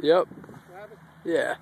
Yep. Yeah.